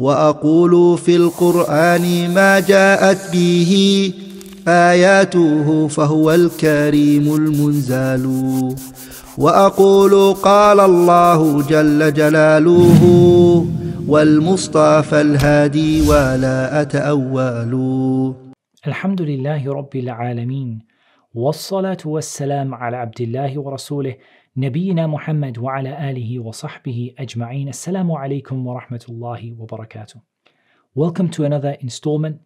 وأقول في القرآن ما جاءت به آياته فهو الكريم المنزال. وأقول قال الله جل جلاله والمصطفى الهادي ولا أتأول. الحمد لله رب العالمين والصلاة والسلام على عبد الله ورسوله نبينا محمد وعلى آله وصحبه أجمعين السلام عليكم ورحمة الله وبركاته Welcome to another installment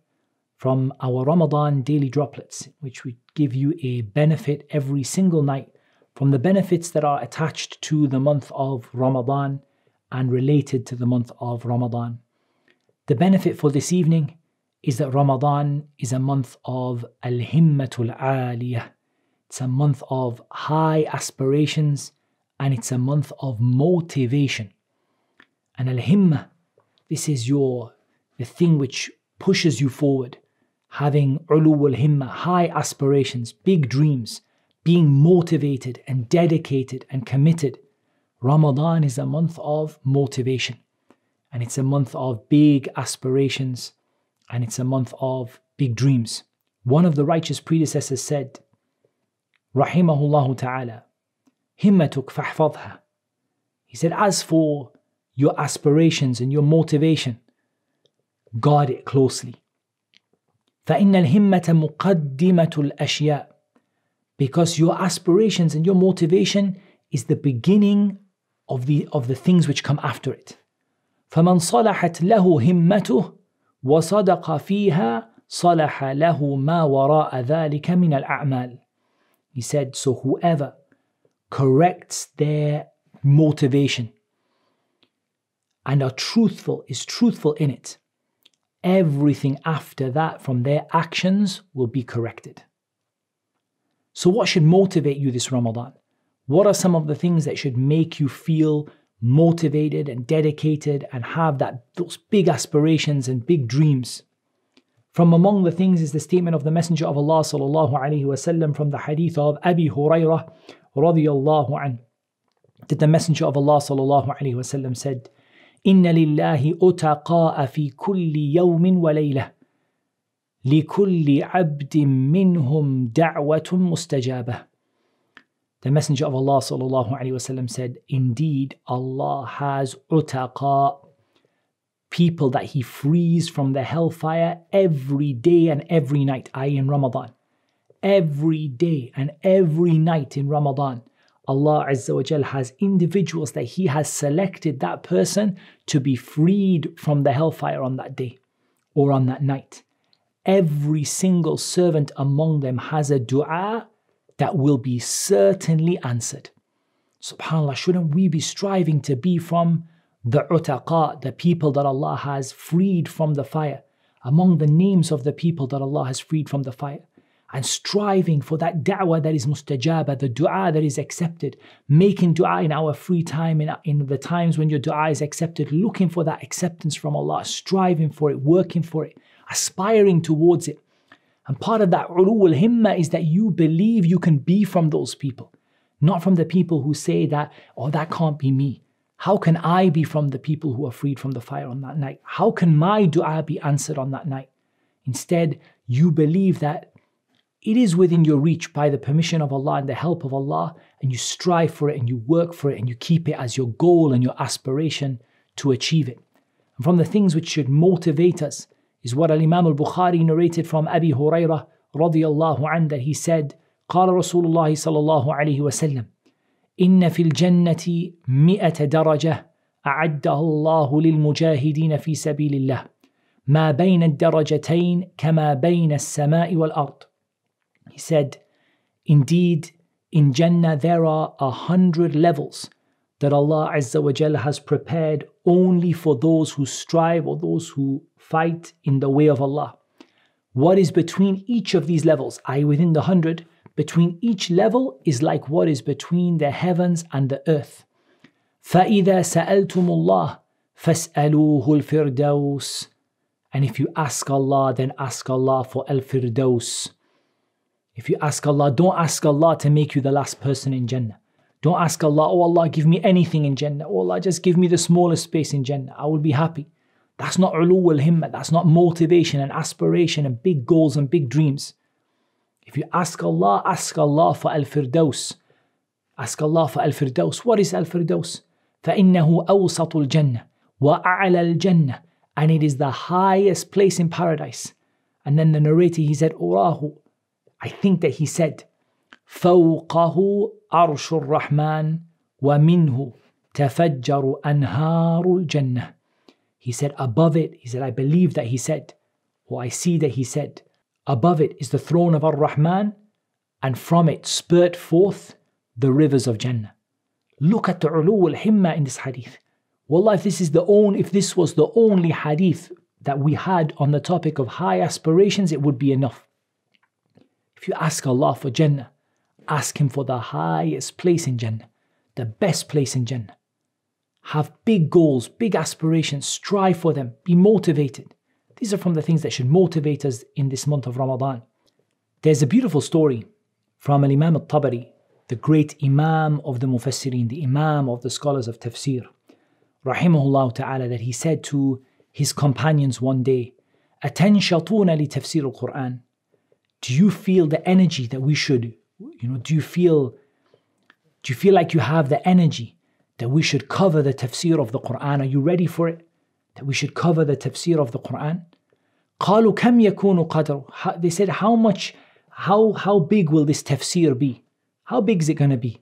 from our Ramadan daily droplets which we give you a benefit every single night from the benefits that are attached to the month of Ramadan and related to the month of Ramadan. The benefit for this evening is that Ramadan is a month of Al Himmatul Aliyah. it's a month of high aspirations and it's a month of motivation. And Al Himma, this is your the thing which pushes you forward. Having Ulu Al Himma, high aspirations, big dreams, being motivated and dedicated and committed. Ramadan is a month of motivation and it's a month of big aspirations and it's a month of big dreams. One of the righteous predecessors said, Rahimahullah ta'ala, himmatuk fahfadha. He said, as for your aspirations and your motivation, guard it closely. فإن الهمة مقدمة الأشياء because your aspirations and your motivation is the beginning of the of the things which come after it. فمن صلحت له همته وصدق فيها صلح له ما وراء ذلك من الأعمال. he said, so whoever corrects their motivation and are truthful, is truthful in it, everything after that from their actions will be corrected. So, what should motivate you this Ramadan? What are some of the things that should make you feel motivated and dedicated and have that those big aspirations and big dreams? From among the things is the statement of the Messenger of Allah sallallahu alaihi wasallam from the hadith of Abi Hurairah radiyallahu an that the Messenger of Allah sallallahu alaihi wasallam said, "Inna lillahi utaqa'a fi kulli yawmin wa laylah." لكل عبد منهم دعوة مستجابة. The Messenger of Allah sallallahu alaihi wasallam said, Indeed, Allah has utaqa, people that He frees from the hellfire every day and every night, i.e. in Ramadan. Every day and every night in Ramadan, Allah Azza wa Jal has individuals that He has selected that person to be freed from the hellfire on that day or on that night every single servant among them has a dua that will be certainly answered. SubhanAllah, shouldn't we be striving to be from the utaqa, the people that Allah has freed from the fire, among the names of the people that Allah has freed from the fire, and striving for that da'wah that is mustajaba, the dua that is accepted, making dua in our free time, in, in the times when your dua is accepted, looking for that acceptance from Allah, striving for it, working for it aspiring towards it. And part of that ulul himma is that you believe you can be from those people, not from the people who say that, oh, that can't be me. How can I be from the people who are freed from the fire on that night? How can my dua be answered on that night? Instead, you believe that it is within your reach by the permission of Allah and the help of Allah, and you strive for it and you work for it and you keep it as your goal and your aspiration to achieve it. And from the things which should motivate us is what Imam al Bukhari narrated from Abi Hurairah radiallahu anhu that he said, قال رسول الله صلى الله عليه وسلم إن في الجنة مئة درجة أعدها الله للمجاهدين في سبيل الله ما بين الدرجتين كما بين السماء والأرض He said, Indeed, in Jannah there are a hundred levels that Allah Azza wa Jalla has prepared only for those who strive or those who fight in the way of Allah. What is between each of these levels, i.e., within the hundred, between each level is like what is between the heavens and the earth. فَإِذَا سَأَلْتُمُ اللَّهِ فَاسْأَلُوهُ الْفِرْدَوْسِ And if you ask Allah, then ask Allah for al-firdaus. If you ask Allah, don't ask Allah to make you the last person in Jannah. Don't ask Allah, oh Allah, give me anything in Jannah. Oh Allah, just give me the smallest space in Jannah. I will be happy. That's not ulu al himma. That's not motivation and aspiration and big goals and big dreams. If you ask Allah, ask Allah for Al Firdaus. Ask Allah for Al Firdaus. What is Al Firdaus? فإنه أوسط الجنة وأعلى الجنة and it is the highest place in paradise. And then the narrator he said, Urahu. I think that he said, فوقه عرش الرحمن ومنه تفجر أنهار الجنة. He said, above it, he said, I believe that he said, or I see that he said, above it is the throne of Ar Rahman, and from it spurt forth the rivers of Jannah. Look at the ulu al himma in this hadith. Wallah, if this is the only, if this was the only hadith that we had on the topic of high aspirations, it would be enough. If you ask Allah for Jannah, ask Him for the highest place in Jannah, the best place in Jannah. Have big goals, big aspirations, strive for them, be motivated. These are from the things that should motivate us in this month of Ramadan. There's a beautiful story from Al Imam al Tabari, the great Imam of the Mufassirin, the Imam of the scholars of Tafsir rahimahullah ta'ala, that he said to his companions one day, Atanshatuna li tafsir al-Quran. Do you feel the energy that we should, you know, do you feel, do you feel like you have the energy that we should cover the tafsir of the Quran? Are you ready for it? That we should cover the tafsir of the Quran? قالوا كم يكون قدره? They said, how much, how, how big will this tafsir be? How big is it going to be?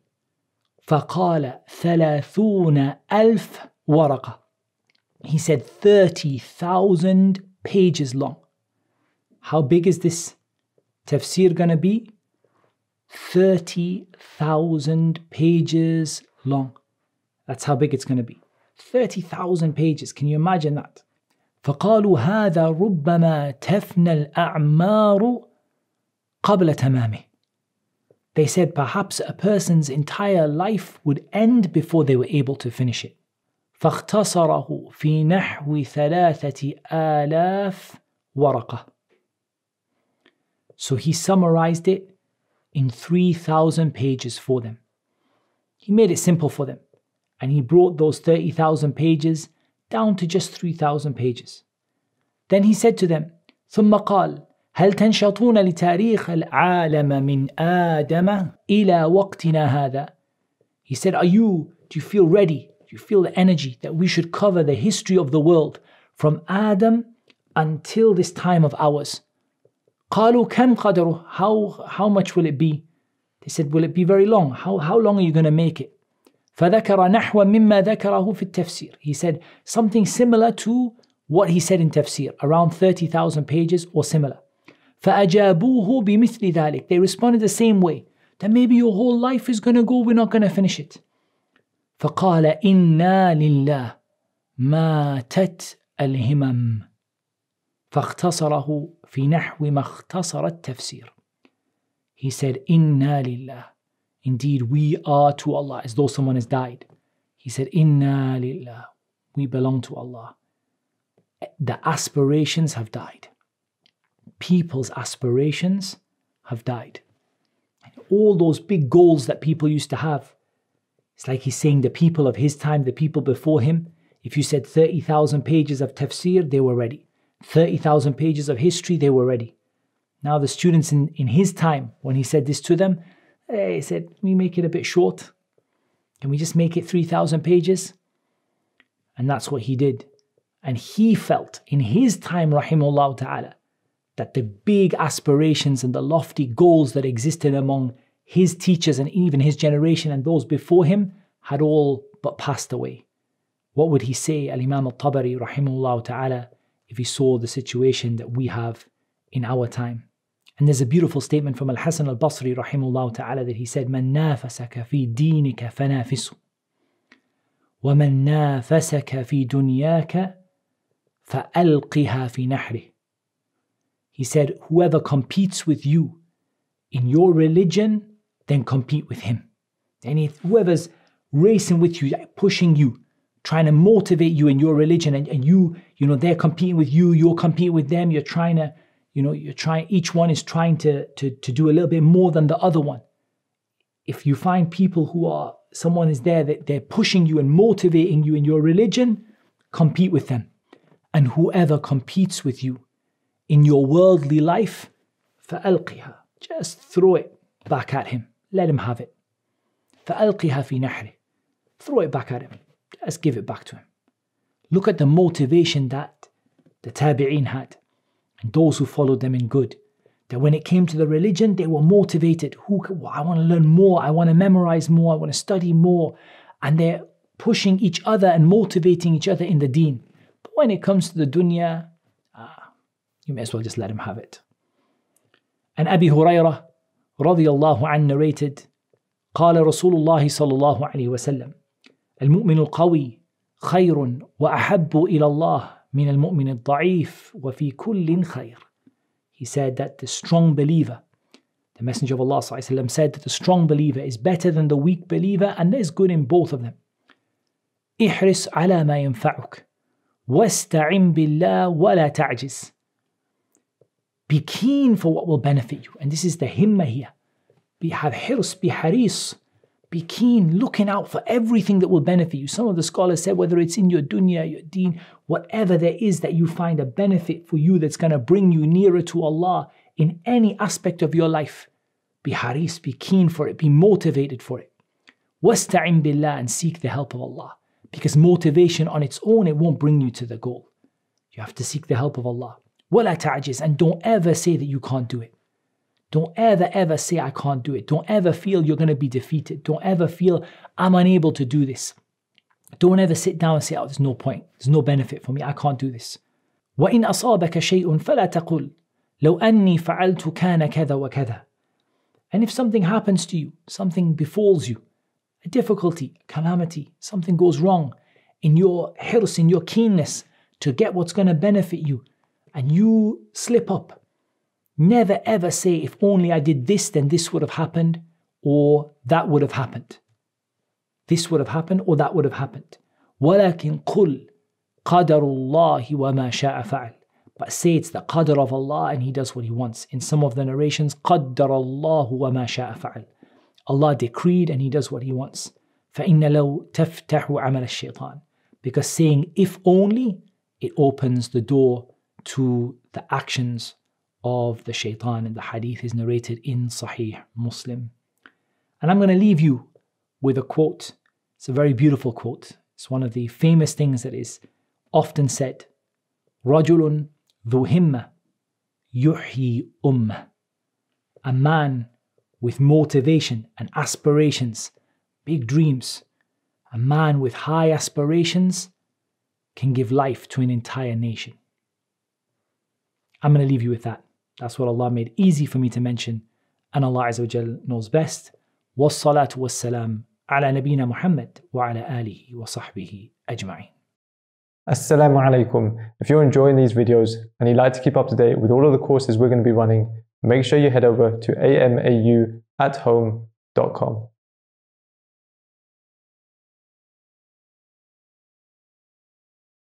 فقال ثلاثون ألف ورقة. He said 30,000 pages long. How big is this tafsir going to be? 30,000 pages long. That's how big it's going to be. 30,000 pages. Can you imagine that? فقالوا هذا ربما تفنى الأعمار قبل تمامه. They said perhaps a person's entire life would end before they were able to finish it. فاختصره في نحو ثلاثة آلاف ورقة. So he summarized it in 3,000 pages for them. He made it simple for them. And he brought those 30,000 pages down to just 3,000 pages. Then he said to them, ثم قال هل تنشطون لتاريخ العالم من آدم إلى وقتنا هذا? He said, are you, do you feel ready you feel the energy that we should cover the history of the world from Adam until this time of ours. قالوا كم قدره? How, how much will it be? They said, will it be very long? How, how long are you going to make it? فذكر نحو مما ذكره في التفسير. He said something similar to what he said in tafsir, around 30,000 pages or similar. فأجابوه بمثل ذلك. They responded the same way. That maybe your whole life is going to go, we're not going to finish it. فقال إنا لله ماتت الهمم فاختصره في نحو ما اختصر التفسير He said إنا لله Indeed, we are to Allah as though someone has died. He said, Inna lillah, we belong to Allah. The aspirations have died. People's aspirations have died. All those big goals that people used to have. It's like he's saying the people of his time, the people before him, if you said 30,000 pages of tafsir, they were ready. 30,000 pages of history, they were ready. Now, the students in, in his time, when he said this to them, eh, he said, we make it a bit short? Can we just make it 3,000 pages? And that's what he did. And he felt in his time, rahimullah ta'ala, that the big aspirations and the lofty goals that existed among his teachers and even his generation and those before him had all but passed away. What would he say, Al Imam al Tabari, rahimullah ta'ala, if he saw the situation that we have in our time? And there's a beautiful statement from Al Hasan al Basri, rahimahullah ta'ala, that he said, من نافسك في دينك فنافسه ومن نافسك في دنياك فألقها في نحره. He said, whoever competes with you in your religion, then compete with him. And if whoever's racing with you, pushing you, trying to motivate you in your religion, and, and you, you know, they're competing with you, you're competing with them, you're trying to, you know, you're trying, each one is trying to, to, to do a little bit more than the other one. If you find people who are, someone is there that they're pushing you and motivating you in your religion, compete with them. And whoever competes with you in your worldly life, فألقها. Just throw it back at him. Let him have it. فألقها في نحره. Throw it back at him. Just give it back to him. Look at the motivation that the Tabi'een had and those who followed them in good. That when it came to the religion, they were motivated. Who I want to learn more, I want to memorize more, I want to study more. And they're pushing each other and motivating each other in the deen. But when it comes to the dunya, ah, you may as well just let him have it. And Abi Hurairah رضي الله عنه narrated قال رسول الله صلى الله عليه وسلم المؤمن القوي خير وأحب إلى الله من المؤمن الضعيف وفي كل خير He said that the strong believer the Messenger of Allah وسلم, said that the strong believer is better than the weak believer and there's good in both of them احرص على ما ينفعك واستعن بالله ولا تعجز Be keen for what will benefit you. And this is the himmah here. Be have hirs, be haris, be keen, looking out for everything that will benefit you. Some of the scholars said whether it's in your dunya, your deen, whatever there is that you find a benefit for you that's going to bring you nearer to Allah in any aspect of your life, be haris, be keen for it, be motivated for it. Wasta'in billah and seek the help of Allah. Because motivation on its own, it won't bring you to the goal. You have to seek the help of Allah. Wala ta'jiz, and don't ever say that you can't do it. Don't ever, ever say, I can't do it. Don't ever feel you're going to be defeated. Don't ever feel, I'm unable to do this. Don't ever sit down and say, oh, there's no point. There's no benefit for me. I can't do this. وإن أصابك شيء فلا تقل لو أني فعلت كان كذا وكذا. And if something happens to you, something befalls you, a difficulty, a calamity, something goes wrong in your hirs, in your keenness to get what's going to benefit you, and you slip up Never ever say, if only I did this, then this would have happened, or that would have happened. This would have happened, or that would have happened. ولكن قل قدر الله وما شاء فعل. But say it's the qadr of Allah and He does what He wants. In some of the narrations, قدر الله وما شاء فعل. Allah decreed and He does what He wants. فإن لو تفتح عمل الشيطان. Because saying if only, it opens the door to the actions of the shaitan and the hadith is narrated in Sahih Muslim. And I'm going to leave you with a quote. It's a very beautiful quote. It's one of the famous things that is often said. Rajulun dhu himma yuhyi. A man with motivation and aspirations, big dreams. A man with high aspirations can give life to an entire nation. I'm going to leave you with that. That's what Allah made easy for me to mention. And Allah Azza wa Jal knows best. والصلاة والسلام على نبينا محمد وعلى آله وصحبه أجمعين. Assalamu alaikum. If you're enjoying these videos and you'd like to keep up to date with all of the courses we're going to be running, make sure you head over to amauathome.com.